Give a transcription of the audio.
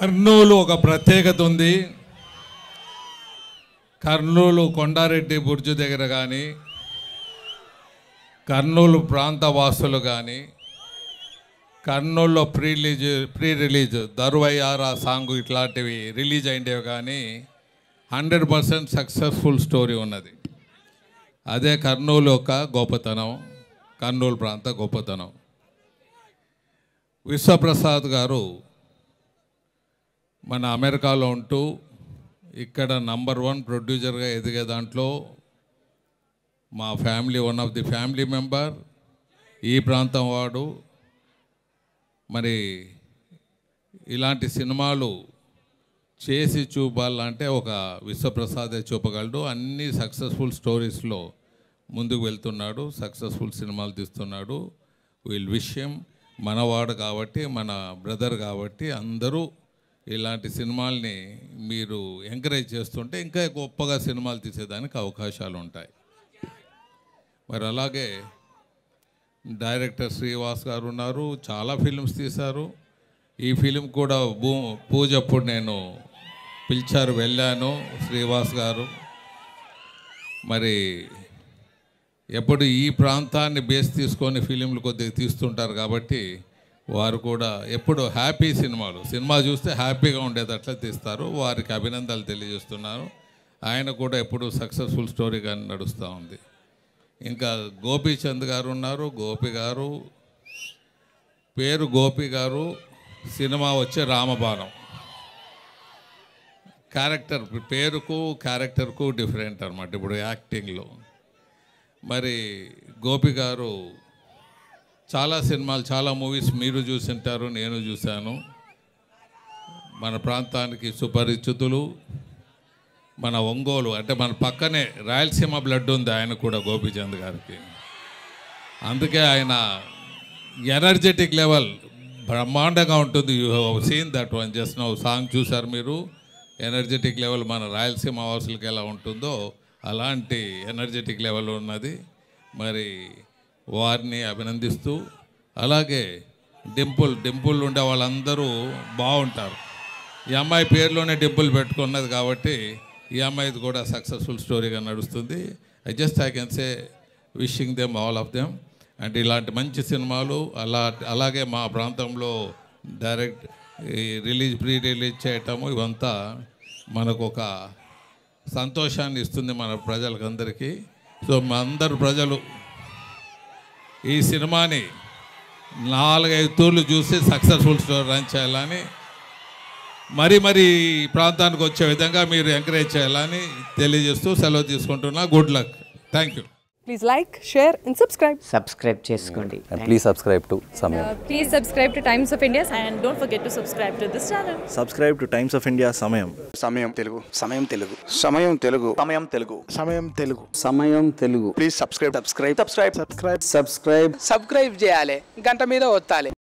కర్నూలు ఒక ప్రత్యేకత ఉంది. కర్నూలు కొండారెడ్డి బుర్జు దగ్గర కానీ కర్నూలు ప్రాంత వాసులు కానీ కర్నూలులో ప్రీ రిలీజ్ ప్రీ రిలీజ్ దరువయ్యారా సాంగ్ ఇట్లాంటివి రిలీజ్ అయిండేవి కానీ హండ్రెడ్ పర్సెంట్ సక్సెస్ఫుల్ స్టోరీ ఉన్నది. అదే కర్నూలు యొక్క గొప్పతనం కర్నూలు ప్రాంత గొప్పతనం. విశ్వప్రసాద్ గారు మన అమెరికాలో ఉంటూ ఇక్కడ నంబర్ వన్ ప్రొడ్యూసర్గా ఎదిగే దాంట్లో మా family one of the family member ఈ ప్రాంతం వాడు. మరి ఇలాంటి సినిమాలు చేసి చూపాలంటే ఒక విశ్వప్రసాదే చూపగలడు. అన్ని సక్సెస్ఫుల్ స్టోరీస్లో ముందుకు వెళ్తున్నాడు సక్సెస్ఫుల్ సినిమాలు తీస్తున్నాడు. వీళ్ళ విషయం మనవాడు కాబట్టి మన బ్రదర్ కాబట్టి అందరూ ఇలాంటి సినిమాల్ని మీరు ఎంకరేజ్ చేస్తుంటే ఇంకా గొప్పగా సినిమాలు తీసేదానికి అవకాశాలు ఉంటాయి. మరి అలాగే డైరెక్టర్ శ్రీవాస్ గారు ఉన్నారు చాలా ఫిల్మ్స్ తీశారు. ఈ ఫిలిం కూడా భూ పూజ అప్పుడు నేను పిలిచారు వెళ్ళాను శ్రీవాస్ గారు. మరి ఎప్పుడు ఈ ప్రాంతాన్ని బేస్ తీసుకొని ఫిలింలు కొద్దిగా తీస్తుంటారు కాబట్టి వారు కూడా ఎప్పుడు హ్యాపీ సినిమాలు. సినిమా చూస్తే హ్యాపీగా ఉండేటట్లు తీస్తారు. వారికి అభినందనలు తెలియజేస్తున్నారు. ఆయన కూడా ఎప్పుడు సక్సెస్ఫుల్ స్టోరీగా నడుస్తూ ఉంది. ఇంకా గోపీచంద్ గారు ఉన్నారు. గోపి గారు పేరు గోపి గారు సినిమా వచ్చే రామబాణం. క్యారెక్టర్ పేరుకు క్యారెక్టర్కు డిఫరెంట్ అనమాట ఇప్పుడు యాక్టింగ్లో. మరి గోపి గారు చాలా సినిమాలు చాలా మూవీస్ మీరు చూసింటారు నేను చూశాను. మన ప్రాంతానికి సుపరిచితులు మన ఒంగోలు అంటే మన పక్కనే రాయలసీమ బ్లడ్ ఉంది ఆయన కూడా గోపీచంద్ గారికి. అందుకే ఆయన ఎనర్జెటిక్ లెవెల్ బ్రహ్మాండంగా ఉంటుంది. You seen that one just now song చూసారు మీరు. ఎనర్జెటిక్ లెవెల్ మన రాయలసీమ వాసులకి ఎలా ఉంటుందో అలాంటి ఎనర్జెటిక్ లెవెల్ ఉన్నది. మరి వారిని అభినందిస్తూ అలాగే డింపుల్ డింపుల్ ఉండే వాళ్ళందరూ బాగుంటారు. ఈ అమ్మాయి పేరులోనే డింపుల్ పెట్టుకున్నది కాబట్టి ఈ అమ్మాయిది కూడా సక్సెస్ఫుల్ స్టోరీగా నడుస్తుంది. I just I can say wishing them all of them and ఇలాంటి మంచి సినిమాలు అలా అలాగే మా ప్రాంతంలో డైరెక్ట్ ఈ రిలీజ్ ప్రీ రిలీజ్ చేయటము ఇవంతా మనకు ఒక సంతోషాన్ని ఇస్తుంది మన ప్రజలకందరికీ. సో మా అందరు ప్రజలు ఈ సినిమాని నాలుగైదు తూర్లు చూసి సక్సెస్ఫుల్ స్టోరీ రన్ చేయాలని మరి మరి ప్రాంతానికి వచ్చే విధంగా మీరు ఎంకరేజ్ చేయాలని తెలియజేస్తూ సెలవు తీసుకుంటున్నా. Good luck. Thank you. Please like share and subscribe subscribe చేసుకోండి. Please subscribe to Samayam please subscribe to Times of India and don't forget to subscribe to this channel subscribe to Times of India Samayam Samayam Telugu సమయం తెలుగు సమయం తెలుగు సమయం Telugu Samayam Telugu Samayam Telugu please subscribe subscribe subscribe subscribe subscribe subscribe చేయాలి. గంట మీద వస్తాలి